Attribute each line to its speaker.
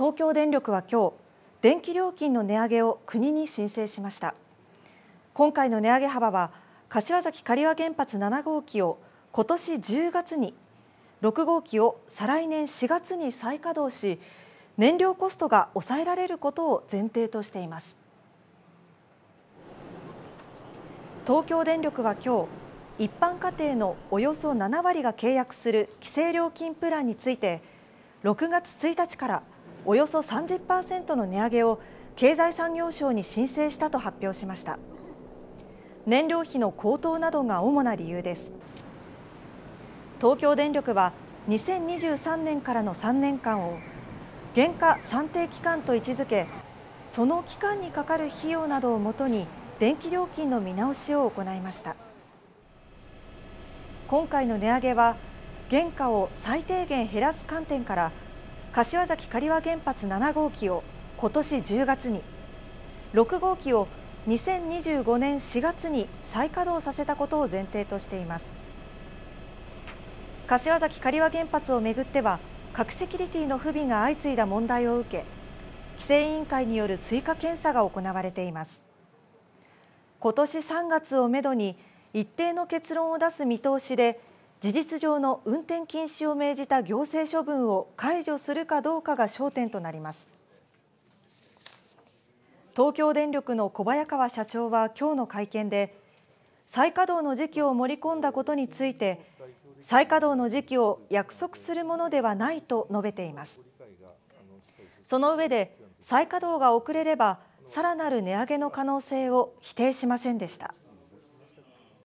Speaker 1: 東京電力は今日電気料金の値上げを国に申請しました。今回の値上げ幅は柏崎刈羽原発7号機を今年10月に6号機を再来年4月に再稼働し燃料コストが抑えられることを前提としています。東京電力は今日一般家庭のおよそ7割が契約する規制料金プランについて6月1日からおよそ30%の値上げを経済産業省に申請したと発表しました。燃料費の高騰などが主な理由です。東京電力は2023年からの3年間を原価算定期間と位置づけその期間にかかる費用などをもとに電気料金の見直しを行いました。今回の値上げは原価を最低限減らす観点から柏崎刈羽原発7号機を今年10月に6号機を2025年4月に再稼働させたことを前提としています。柏崎刈羽原発をめぐっては核セキュリティの不備が相次いだ問題を受け規制委員会による追加検査が行われています。今年3月をめどに一定の結論を出す見通しで事実上の運転禁止を命じた行政処分を解除するかどうかが焦点となります。東京電力の小早川社長は今日の会見で再稼働の時期を盛り込んだことについて再稼働の時期を約束するものではないと述べています。その上で再稼働が遅れればさらなる値上げの可能性を否定しませんでした。